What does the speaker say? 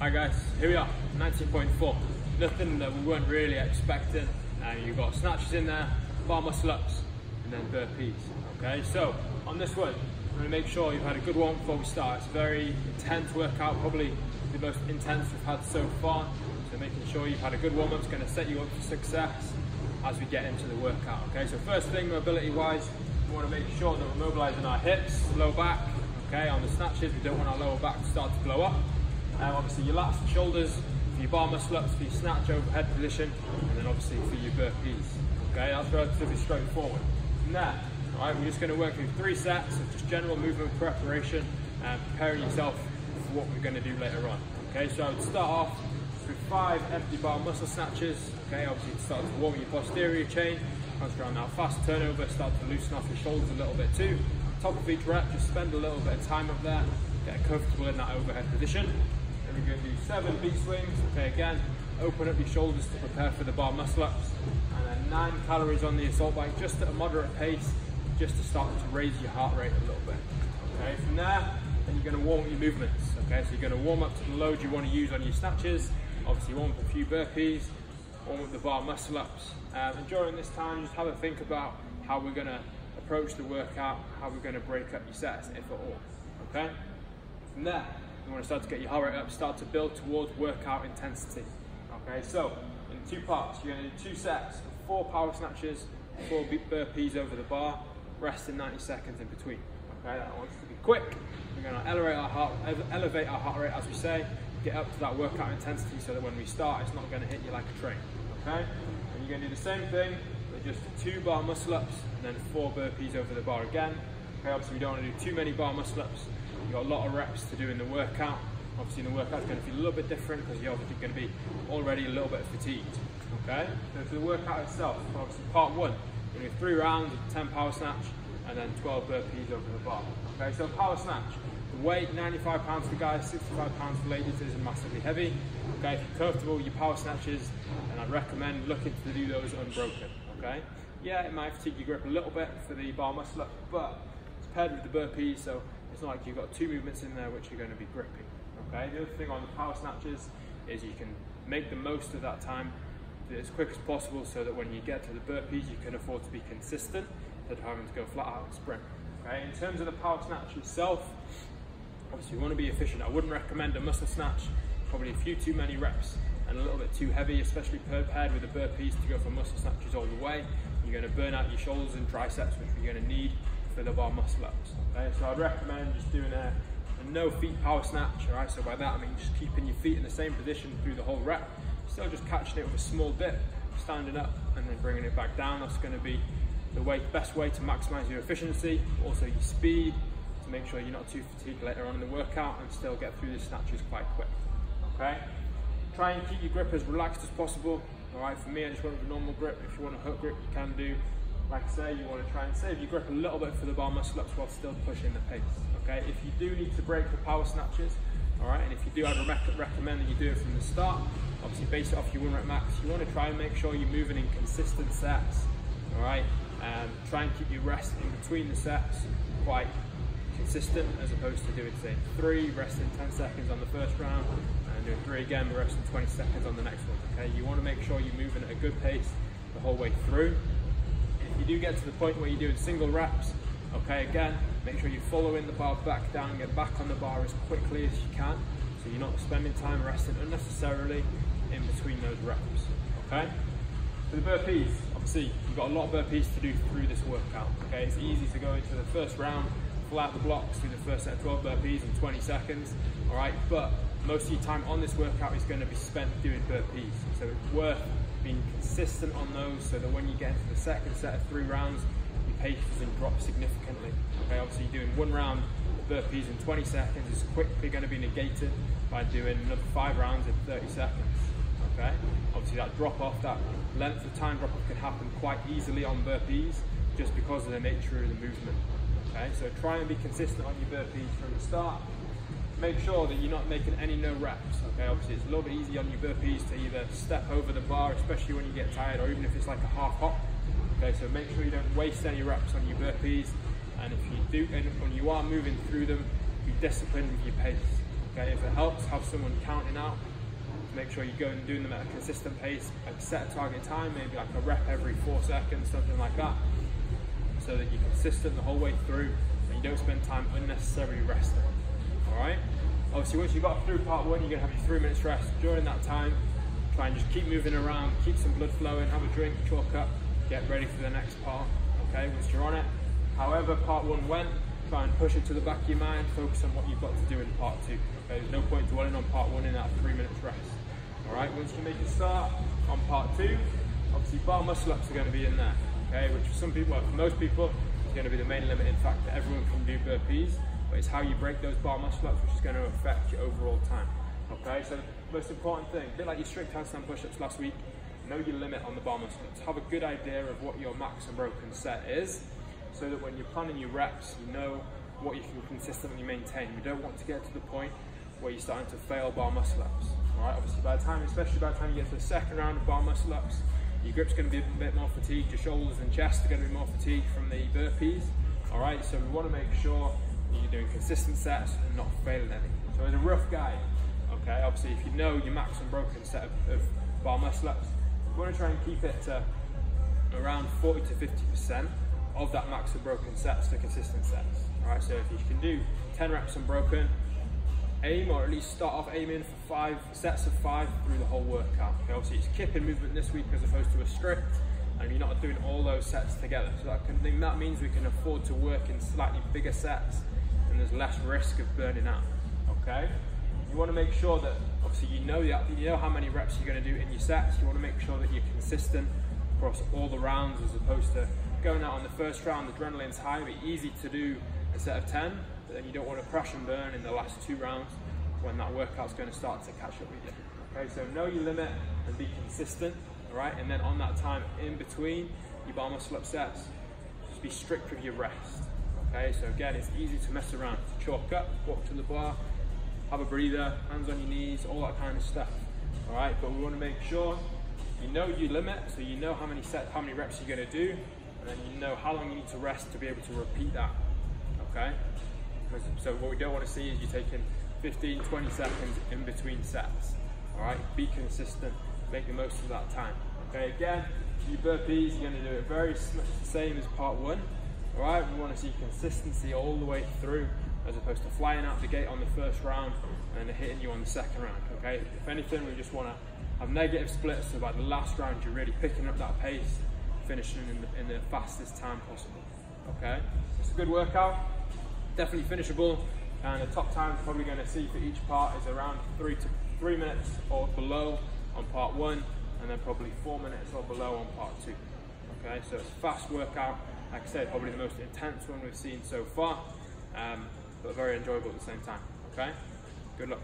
Hi guys, here we are, 19.4. Nothing that we weren't really expecting. And you've got snatches in there, bar muscle ups, and then burpees. Okay, so on this one, I'm gonna make sure you've had a good one before we start. It's a very intense workout, probably the most intense we've had so far. So making sure you've had a good warm up is gonna set you up for success as we get into the workout. Okay, so first thing, mobility wise, we wanna make sure that we're mobilizing our hips, low back. Okay, on the snatches, we don't want our lower back to start to blow up. Obviously your lats and shoulders, for your bar muscle ups, for your snatch overhead position, and then obviously for your burpees. Okay, that's relatively straightforward. From there, all right, we're just going to work through three sets of just general movement preparation and preparing yourself for what we're going to do later on. Okay, so I would start off with five empty bar muscle snatches. Okay, obviously to start to warm your posterior chain. As around now, fast turnover, start to loosen off your shoulders a little bit too. Top of each rep, just spend a little bit of time up there, get comfortable in that overhead position. Then we're going to do seven beat swings. Okay, again, open up your shoulders to prepare for the bar muscle ups. And then nine calories on the assault bike, just at a moderate pace, just to start to raise your heart rate a little bit. Okay, from there, then you're going to warm up your movements. Okay, so you're going to warm up to the load you want to use on your snatches. Obviously, warm up a few burpees, warm up the bar muscle ups. Um, and during this time, just have a think about how we're going to approach the workout, how we're going to break up your sets, if at all. Okay, from there, you want to start to get your heart rate up, start to build towards workout intensity. Okay, so in two parts, you're going to do two sets of four power snatches, four burpees uh, over the bar, rest in 90 seconds in between. Okay, that wants to be quick. We're going to elevate our heart, elevate our heart rate as we say, get up to that workout intensity so that when we start, it's not going to hit you like a train. Okay, and you're going to do the same thing with just two bar muscle ups and then four burpees over the bar again. Okay, obviously we don't want to do too many bar muscle ups You've got a lot of reps to do in the workout. Obviously, the workout workout's going to feel a little bit different because you're obviously going to be already a little bit fatigued. Okay, so for the workout itself, obviously part one, you're going to do three rounds of 10 power snatch and then 12 burpees over the bar. Okay, so power snatch, the weight 95 pounds for guys, 65 pounds for ladies isn't massively heavy. Okay, if you're comfortable your power snatches, and I'd recommend looking to do those unbroken. Okay, yeah, it might fatigue your grip a little bit for the bar muscle up, but it's paired with the burpees, so it's not like you've got two movements in there which are going to be gripping. Okay. The other thing on the power snatches is you can make the most of that time as quick as possible so that when you get to the burpees you can afford to be consistent instead of having to go flat out and sprint. Okay. In terms of the power snatch itself, obviously you want to be efficient. I wouldn't recommend a muscle snatch, probably a few too many reps and a little bit too heavy, especially paired with the burpees to go for muscle snatches all the way. You're going to burn out your shoulders and triceps, which you're going to need for the bar muscle ups. Okay, so I'd recommend just doing a, a no feet power snatch. All right, so by that I mean just keeping your feet in the same position through the whole rep. Still just catching it with a small dip, standing up, and then bringing it back down. That's going to be the way, best way to maximize your efficiency, also your speed, to make sure you're not too fatigued later on in the workout and still get through the snatches quite quick. Okay, try and keep your grip as relaxed as possible. All right, for me, I just want a normal grip. If you want a hook grip, you can do like I say, you want to try and save your grip a little bit for the bar muscle ups while still pushing the pace. Okay, if you do need to break the power snatches, all right, and if you do, I'd recommend that you do it from the start. Obviously, base it off your one rep max. You want to try and make sure you're moving in consistent sets. All right, and try and keep your rest in between the sets quite consistent as opposed to doing say three, resting 10 seconds on the first round, and doing three again, resting 20 seconds on the next one. Okay, you want to make sure you're moving at a good pace the whole way through you do get to the point where you're doing single reps, okay, again, make sure you're following the bar back down, get back on the bar as quickly as you can, so you're not spending time resting unnecessarily in between those reps, okay? For the burpees, obviously, you've got a lot of burpees to do through this workout, okay? It's easy to go into the first round, pull out the blocks, do the first set of 12 burpees in 20 seconds, all right? But most of your time on this workout is going to be spent doing burpees, so it's worth being consistent on those so that when you get into the second set of three rounds, your pace doesn't drop significantly. Okay, obviously doing one round of burpees in 20 seconds is quickly going to be negated by doing another five rounds in 30 seconds. Okay, obviously that drop off, that length of time drop off can happen quite easily on burpees just because of the nature of the movement. Okay, so try and be consistent on your burpees from the start make sure that you're not making any no reps. Okay, obviously it's a little bit easy on your burpees to either step over the bar, especially when you get tired, or even if it's like a half hop. Okay, so make sure you don't waste any reps on your burpees, and if you do, and when you are moving through them, be disciplined with your pace. Okay, if it helps, have someone counting out make sure you're going and doing them at a consistent pace, like set a target time, maybe like a rep every four seconds, something like that, so that you're consistent the whole way through and you don't spend time unnecessarily resting. Right. Obviously, once you've got through part one, you're gonna have your three minutes rest. During that time, try and just keep moving around, keep some blood flowing, have a drink, chalk up, get ready for the next part. Okay, once you're on it. However, part one went, try and push it to the back of your mind, focus on what you've got to do in part two. Okay, there's no point dwelling on part one in that three minutes rest. All right, once you make a start on part two, obviously bar muscle ups are to be in there. Okay, which for some people, well, for most people, is going to be the main limiting factor. Everyone can do burpees, but it's how you break those bar muscle ups which is going to affect your overall time. Okay, so most important thing, a bit like your strict handstand push-ups last week, know your limit on the bar muscle ups. Have a good idea of what your max and broken set is, so that when you're planning your reps, you know what you can consistently maintain. You don't want to get to the point where you're starting to fail bar muscle ups. Right, obviously by the time, especially by the time you get to the second round of bar muscle ups, your grip's going to be a bit more fatigued, your shoulders and chest are going to be more fatigued from the burpees. All right, so we want to make sure you're doing consistent sets and not failing any. So as a rough guide, okay, obviously if you know your max and broken set of, of bar muscle ups, you want to try and keep it to around 40 to 50% of that max and broken sets for consistent sets. All right, so if you can do 10 reps unbroken, aim or at least start off aiming for five sets of five through the whole workout. Okay, obviously it's kipping movement this week as opposed to a strict, and you're not doing all those sets together. So that, can, that means we can afford to work in slightly bigger sets and there's less risk of burning out. Okay, you want to make sure that obviously you know you know how many reps you're going to do in your sets. You want to make sure that you're consistent across all the rounds as opposed to going out on the first round, adrenaline's high, be easy to do a set of 10, but then you don't want to crash and burn in the last two rounds when that workout's going to start to catch up with you. Okay, so know your limit and be consistent, all right? And then on that time in between your bar muscle up sets, just be strict with your rest. Okay, so again, it's easy to mess around. Chalk up, walk to the bar, have a breather, hands on your knees, all that kind of stuff. All right, but we want to make sure you know your limit, so you know how many set, how many reps you're going to do, and then you know how long you need to rest to be able to repeat that. Okay? So what we don't want to see is you taking 15, 20 seconds in between sets. All right? Be consistent. Make the most of that time. Okay? Again, your burpees, you're going to do it very same as part one. Right? We want to see consistency all the way through as opposed to flying out the gate on the first round and hitting you on the second round. Okay? If anything, we just want to have negative splits so by the last round you're really picking up that pace finishing in the, in the fastest time possible. Okay, it's a good workout, definitely finishable, and the top time probably going to see for each part is around three to three minutes or below on part one, and then probably four minutes or below on part two. Okay, so it's a fast workout. Like I said, probably the most intense one we've seen so far, um, but very enjoyable at the same time. Okay, good luck.